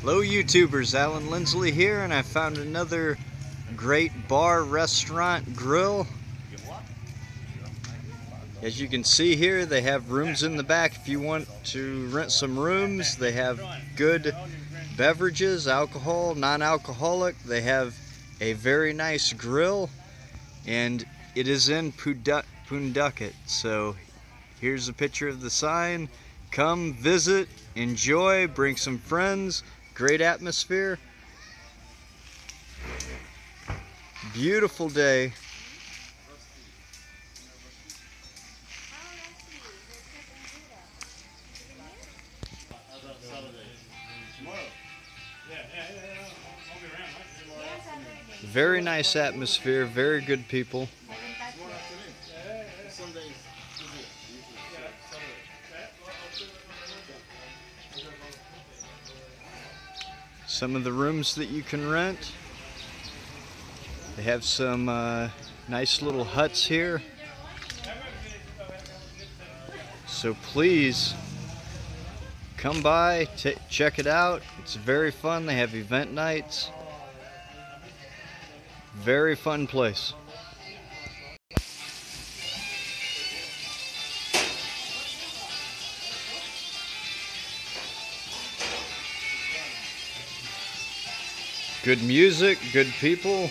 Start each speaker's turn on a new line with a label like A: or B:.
A: Hello YouTubers, Allan Lindsley here and I found another great bar, restaurant, grill. As you can see here, they have rooms in the back if you want to rent some rooms. They have good beverages, alcohol, non-alcoholic. They have a very nice grill and it is in Pundaquit. So here's a picture of the sign. Come visit, enjoy, bring some friends. Great atmosphere. Beautiful day. Very nice atmosphere, very good people. Some of the rooms that you can rent. They have some uh, nice little huts here. So please come by, check it out. It's very fun. They have event nights. Very fun place. Good music, good people.